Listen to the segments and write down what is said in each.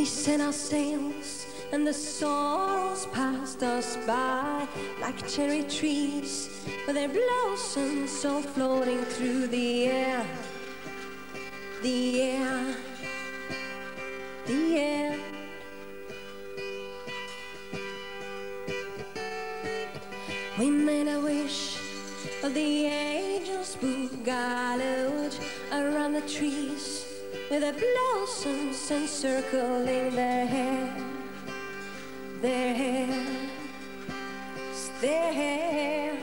We set our sails and the sorrows passed us by like cherry trees with their blossoms so floating through the air. The air. The air. We made a wish of the angels who galloped around the trees with the blossoms encircling their hair, their hair, their hair.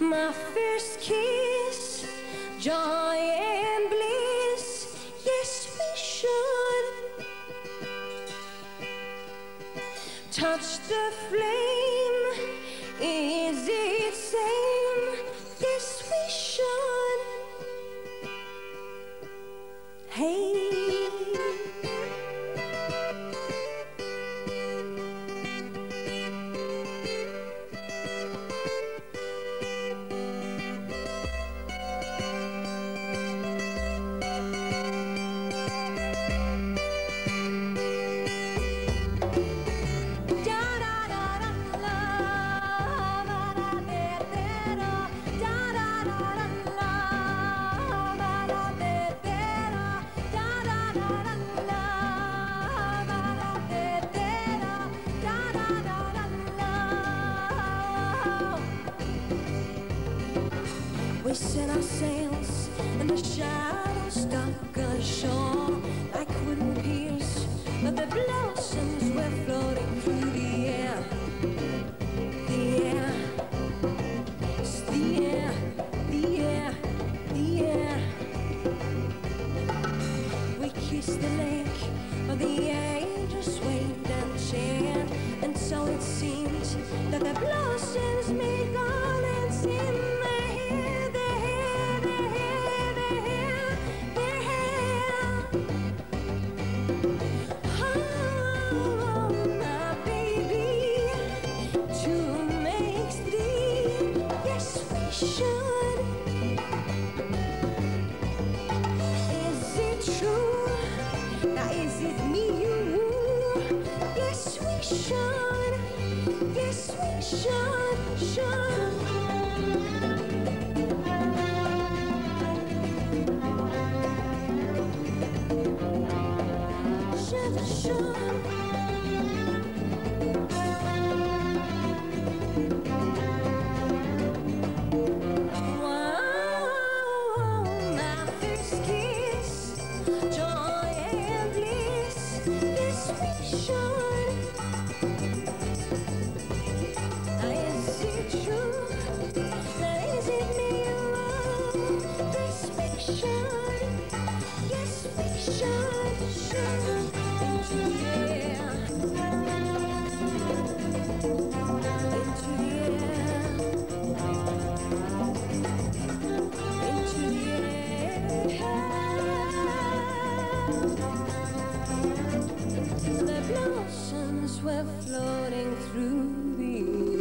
My first kiss, joy and bliss, yes we should touch the flame. Is it We set our sails and the shadows stuck ashore like wooden piers, but the blossoms were floating through the air. The air, it's the air, the air, the air. We kissed the lake, but the angels waved and cheered, and so it seemed that the blossoms made garlands in their Yes, we should. Yes, we should. Should. were floating through the